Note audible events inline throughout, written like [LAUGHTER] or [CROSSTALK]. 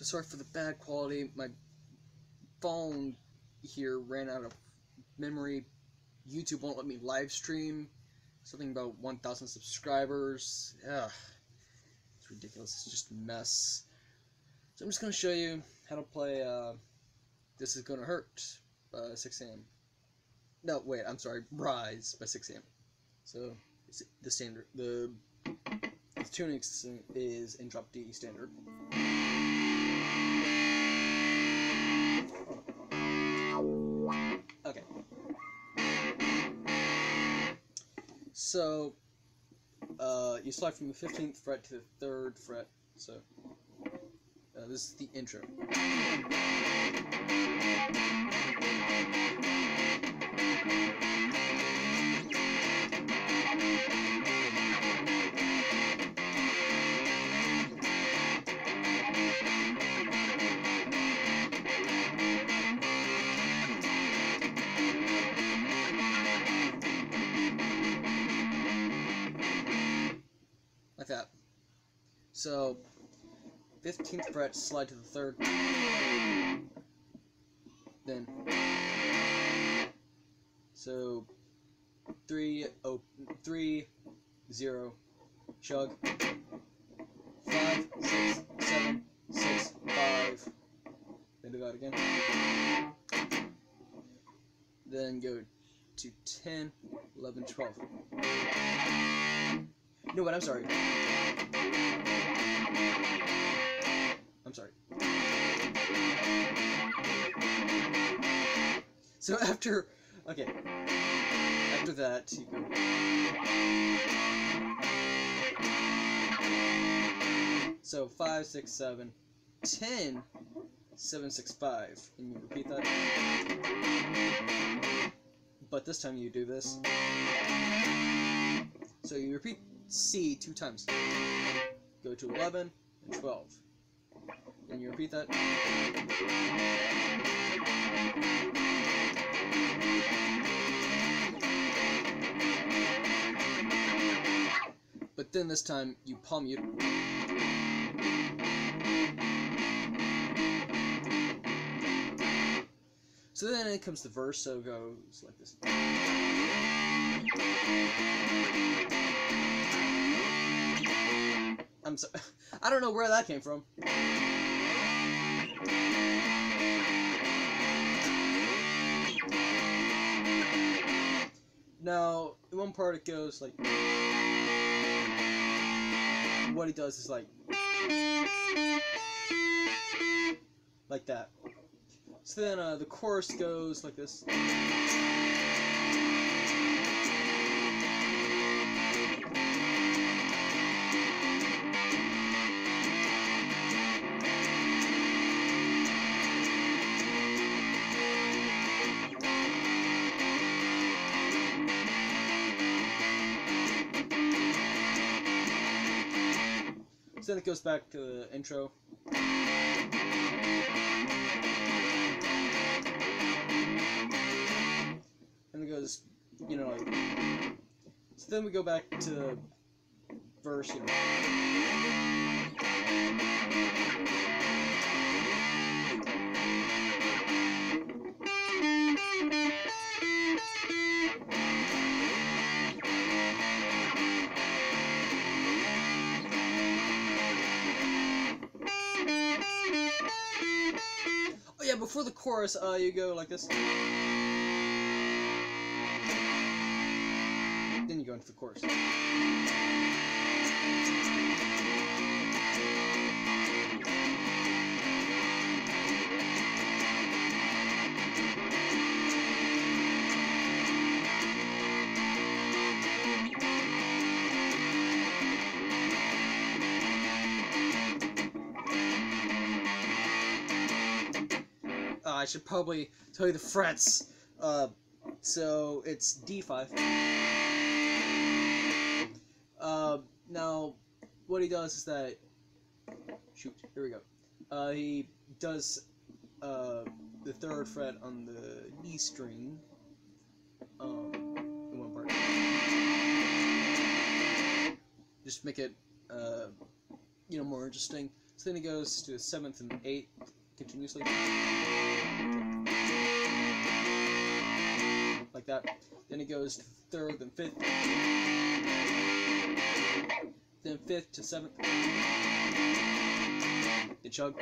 So sorry for the bad quality. My phone here ran out of memory. YouTube won't let me live stream. Something about 1,000 subscribers. Ugh. It's ridiculous. It's just a mess. So I'm just going to show you how to play uh, This Is Gonna Hurt by Sixx:A.M. No, wait, I'm sorry. Rise by Sixx:A.M. So, the standard. The, the tuning is in drop D standard. Okay. So, uh, you slide from the 15th fret to the 3rd fret. So, uh, this is the intro. So, 15th fret, slide to the third. Then, so, three, oh, three, zero, chug. Five, six, seven, six, five. Then do that again. Then go to 10, 11, 12. No, but I'm sorry. I'm sorry. So [LAUGHS] after, okay, after that, you go. So five, six, seven, ten, seven, six, five, and you repeat that. But this time you do this. So you repeat C two times. Go to 11 and 12. Then you repeat that. But then this time you palm mute. So then it comes the verse, so it goes like this. I'm so [LAUGHS] I don't know where that came from. Now, in one part it goes like what he does is like like that. So then uh, the chorus goes like this. Then it goes back to the intro. And it goes, you know, like. So then we go back to verse, you know. Before the chorus, uh, you go like this. Then you go into the chorus. Should probably tell you the frets. Uh, so it's D5. Uh, now, what he does is that. Shoot, here we go. Uh, he does uh, the third fret on the E string. Um, in one part. Just make it, uh, you know, more interesting. So then he goes to the seventh and eighth continuously. Like that. Then it goes third and fifth. Then fifth to seventh. Then chug.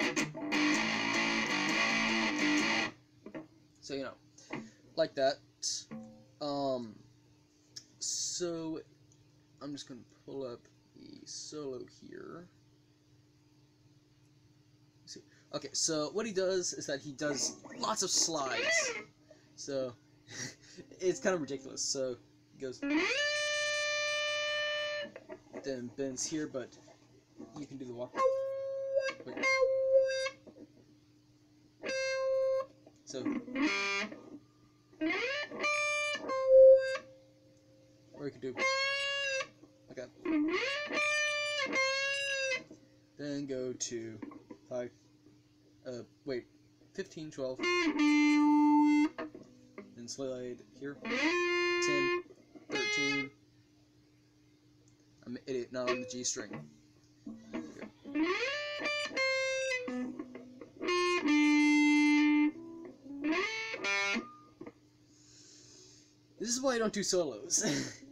So you know, like that. Um. So I'm just gonna pull up the solo here. Okay, so what he does is that he does lots of slides. So [LAUGHS] it's kind of ridiculous. So he goes, then bends here, but you can do the walk. Wait. So, or you could do okay. Then go to five. Wait, 15, 12. Then slide here. 10, 13. I'm an idiot, not on the G string. Here. This is why I don't do solos. [LAUGHS]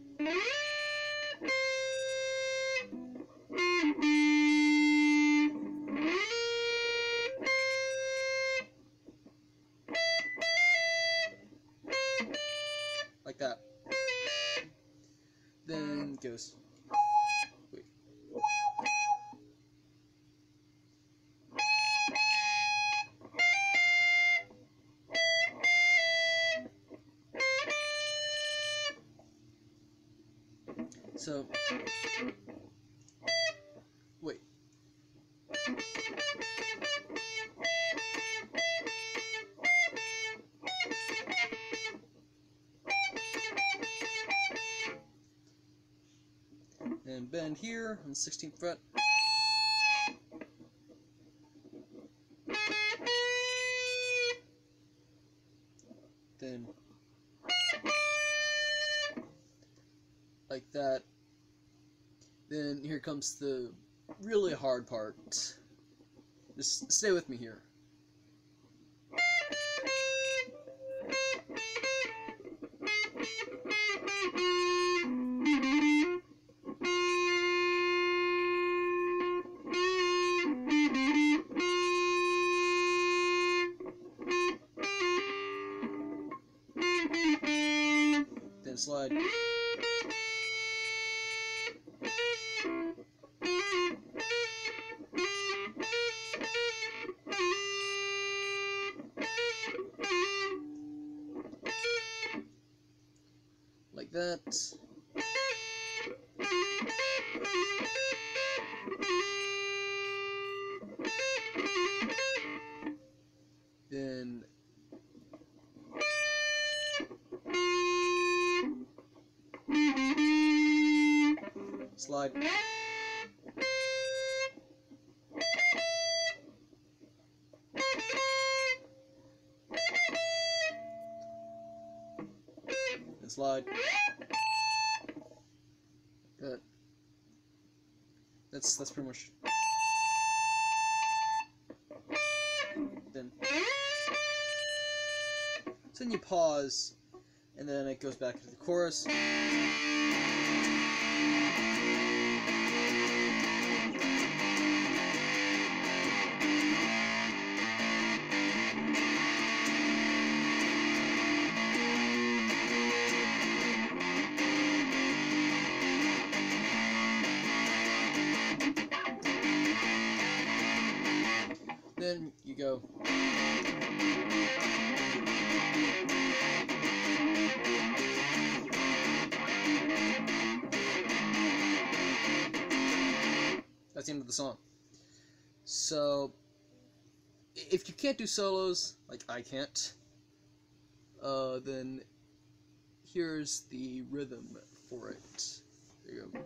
So. Wait. And bend here on the 16th fret. Here comes the really hard part. Just stay with me here. Like that. And slide. Good. That's that's pretty much. Then. So then you pause, and then it goes back to the chorus. That's the end of the song. So, if you can't do solos, like I can't, uh, then here's the rhythm for it. There you go.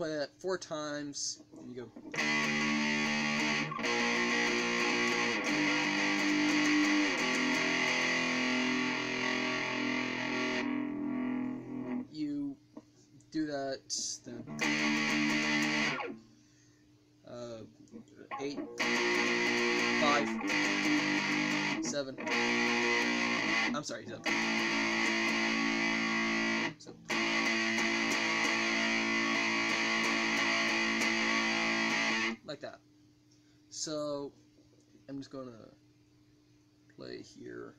play that four times, and you go. do that then uh, eight five seven I'm sorry seven. So. Like that. So, I'm just gonna play here.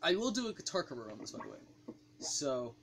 I will do a guitar cover on this, by the way. So.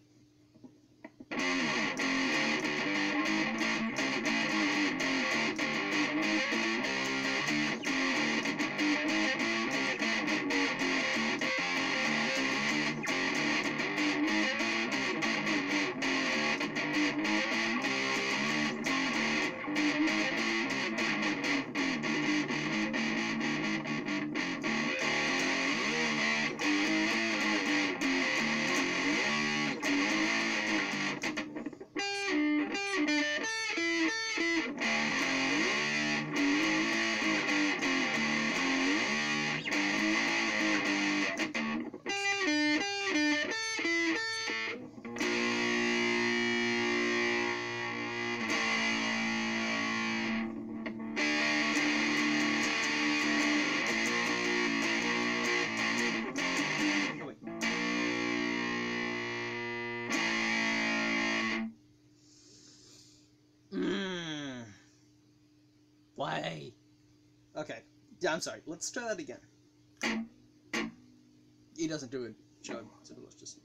Why? Okay. Yeah, I'm sorry. Let's try that again. He doesn't do it, chug, so let's just.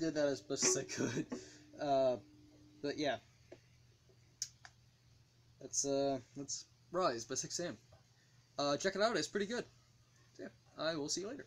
Did that as best as I could. [LAUGHS] Uh, but yeah, that's uh, that's Rise by Sixx:A.M. Uh, check it out; it's pretty good. So, yeah, I will see you later.